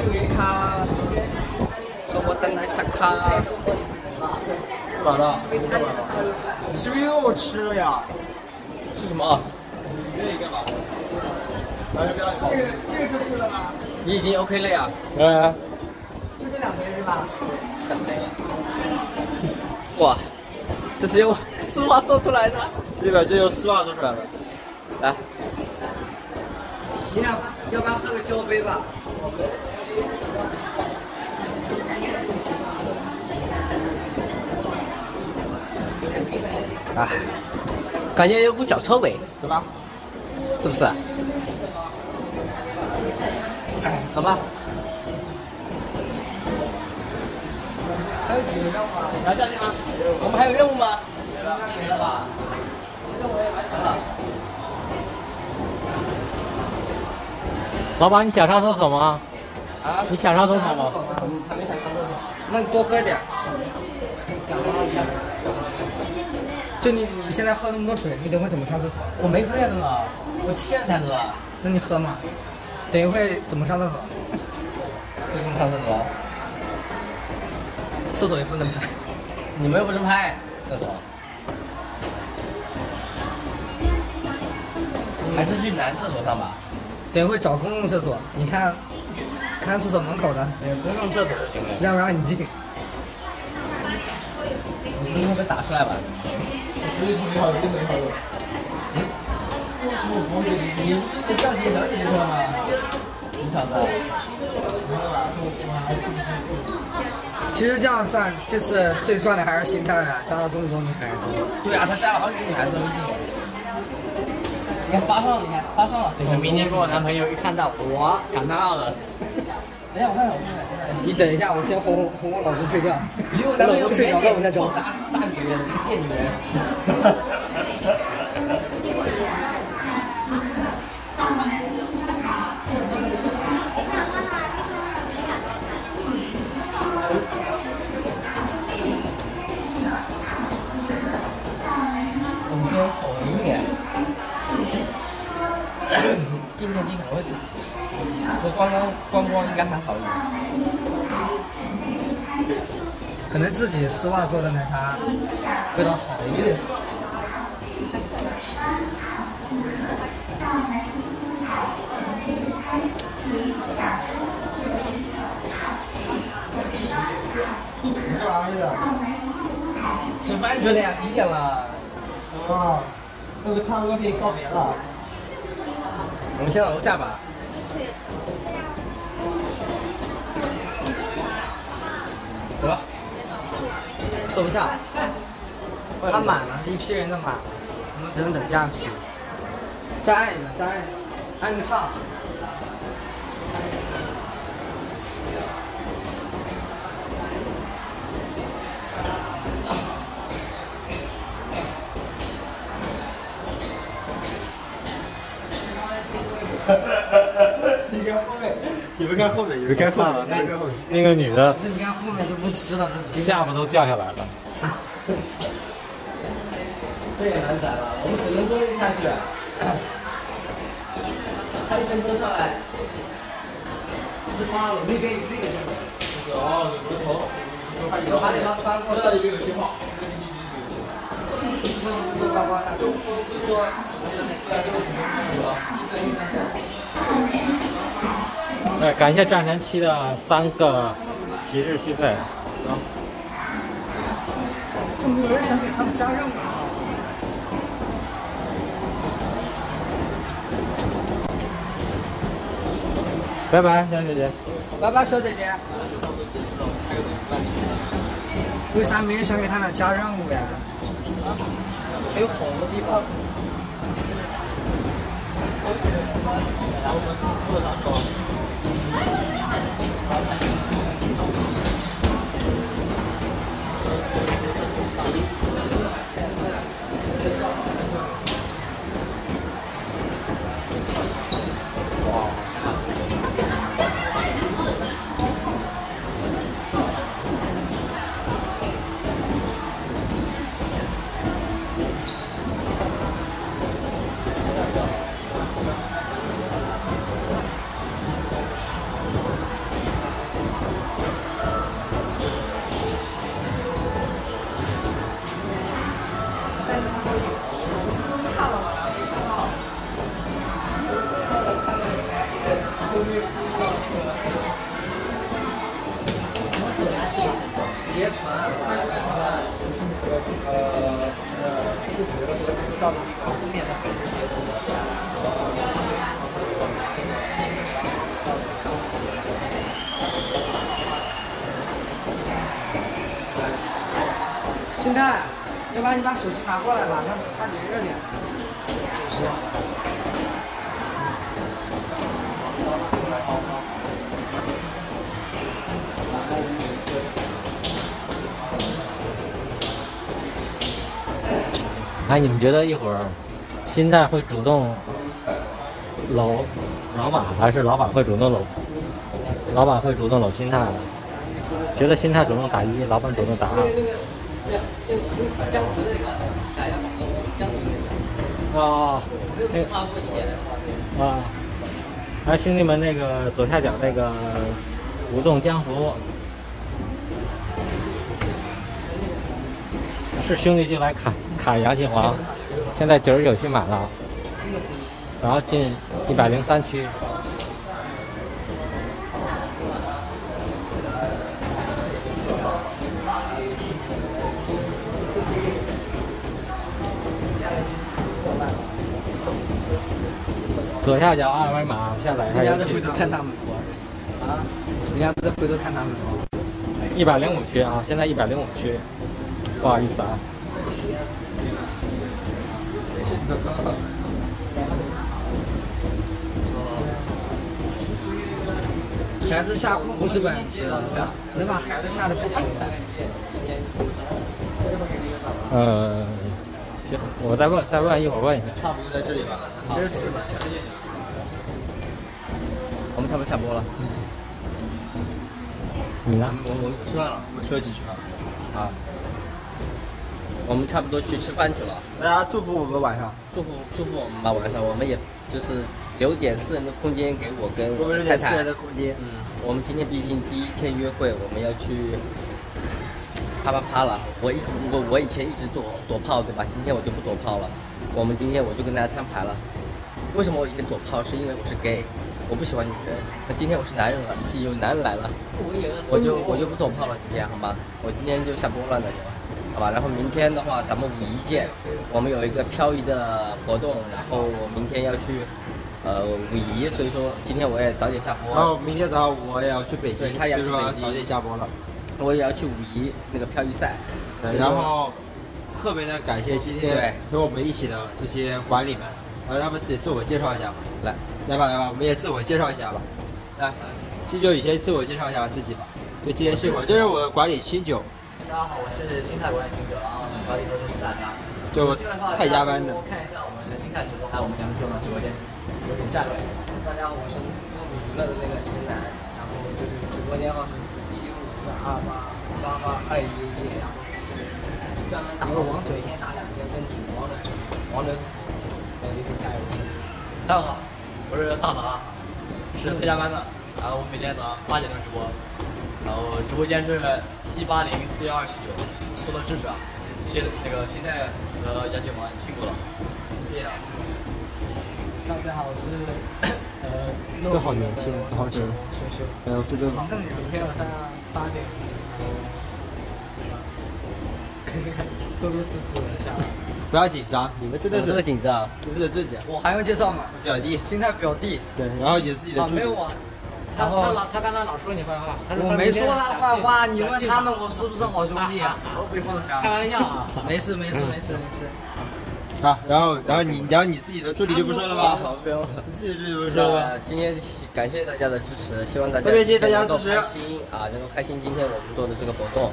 月卡和我的奶茶卡。干嘛了？是不是又吃了呀？是什么？这个干嘛？这个这个就吃了吗？你已经 OK 了呀？哎。就这两杯是吧？两杯。哇，这是用丝袜做出来的。对吧？这用丝袜做出来的。来。你俩要不要喝个交杯吧？哎，感觉有股脚臭味，对吧？是不是？哎，走吧。还有几个任务啊？还要下去吗？我们还有任务吗？应该没了吧？任务也完成了。老板，你想上厕所吗？啊？你想上厕所吗？嗯，还没想上厕所。那你多喝点。就你你现在喝那么多水，你等会怎么上厕所？我没喝呀，哥，我现在才喝。那你喝嘛？等一会怎么上厕所？就这么上厕所。厕所也不能拍。你们又不能拍厕所。还是去男厕所上吧。等一会找公共厕所，你看，看厕所门口的。公共厕所就行了。让不让你进？你会被打出来吧？你不是不叫姐小姐姐出来吗？你小子。其实这样算，这次最赚的还是心态啊，加了这么多女孩子。对啊，他加了好几个女孩子微信。你看发上了，你看发上了。等明天跟我男朋友一看到我感到了。等一下，我看看，我看看。你等一下，我先哄哄哄我老公睡觉。老公睡着了，我再找。渣渣女人，贱女人。我们今天好一点。今天经常会，我观光观光应该还好一点。可能自己丝袜做的奶茶味道好一点。你干嘛去了？吃饭去了呀，几点了？啊，那个唱歌可以告别了。我们先到楼下吧。走吧。走不下，他满了，一批人都满了，我们只能等第二批。再按一个，再按一个，按个上。你们看后面，你们看后面，你们看后面。那个女的不是，你看后面都不吃了，这下巴都掉下来了。这也难宰了，我们只能蹲下去。他一层层上来，十八楼那边有那个地方。哦，你们头，我把你拉穿过这里面有信号。做呱呱的，就就说，一声一声。哎，感谢战神七的三个骑士续费。就没有人想给他们加任务啊？拜拜，小姐姐。拜拜，小姐姐。为啥没人想给他俩加任务呀？还有好多地方。到了那个后面的北日节族。现在，要不然你把手机拿过来吧，让它连热点。哎，你们觉得一会儿心态会主动搂老板，还是老板会主动搂？老板会主动搂心态？觉得心态主动打一，老板主动打二。啊，啊，哎，兄弟们，那个左下角那个舞动江湖，是兄弟就来砍砍杨新黄，现在九十九区满了，然后进一百零三区。左下角二维码下载一下人家在回头看他们啊，人家在回头看他们一百零五区啊，现在一百零五区，不好意思啊。孩子下课不是本事，能把孩子吓得不行。呃，行，我再问，再问一会儿问一下。差不多在这里吧。这是四个。我们差不多下播了。你呢？我我吃饭了，我们说几句啊。啊，我们差不多去吃饭去了。大家祝福我们晚上，祝福祝福我们吧，晚上我们也就是留点私人的空间给我跟我我的太太们有点私人。的空间。嗯，我们今天毕竟第一天约会，我们要去啪啪啪了。我一直我我以前一直躲躲炮，对吧？今天我就不躲炮了。我们今天我就跟大家摊牌了。为什么我以前躲炮？是因为我是 gay，我不喜欢女人。那今天我是男人了，有男人来了，我就我就不躲炮了。今天好吗？我今天就下播了，那就好吧。然后明天的话，咱们五一见，我们有一个漂移的活动，然后我明天要去呃五一，所以说今天我也早点下播。然后明天早上我也要去北京，对他也要去北京早点下播了。我也要去五一那个漂移赛。对，然后特别的感谢今天陪我们一起的这些管理们，让他们自己自我介绍一下吧。来，来吧来吧，我们也自我介绍一下吧。来，七九以先自我介绍一下自己吧。就今天辛苦了，这是我的管理清九，大家好，我是新泰国的金九，然后管理都是大家。就太加班的多看一下我们的新泰直播，还有我们杨九的直播间，有请下一位。大家好，我是糯米娱乐的那个陈楠，然后就是直播电话是一九五四二八八八二一一，然后就是专门打王者，一天打两千分主王者，王者，呃，有请下一位。大家好，我是大达，是特加班的，然后我每天早上八点钟直播，然后直播间是一八零四幺二七九，多多支持啊！谢谢那个新泰和杨九王辛苦了，谢谢啊。大家好，我是呃，都好年轻，都好丑。羞羞。还有这个每天晚上八点，多多支持一下。不要紧张，你们真的这么是紧张。你们的自己，我还用介绍吗？表弟，心态表弟，对，然后有自己的啊，没有我。他然后他老他刚才老说你坏话，他说我没说他坏话，你问他们我我是不是好兄弟？我不跟我开玩笑啊。没事没事没事没事。啊，然后然后你然后你自己的助理就不说了吧？好，不用了。你自己的助理就不说了今天感谢大家的支持，希望大家特别谢谢大家的能够支持开心啊，能够开心今天我们做的这个活动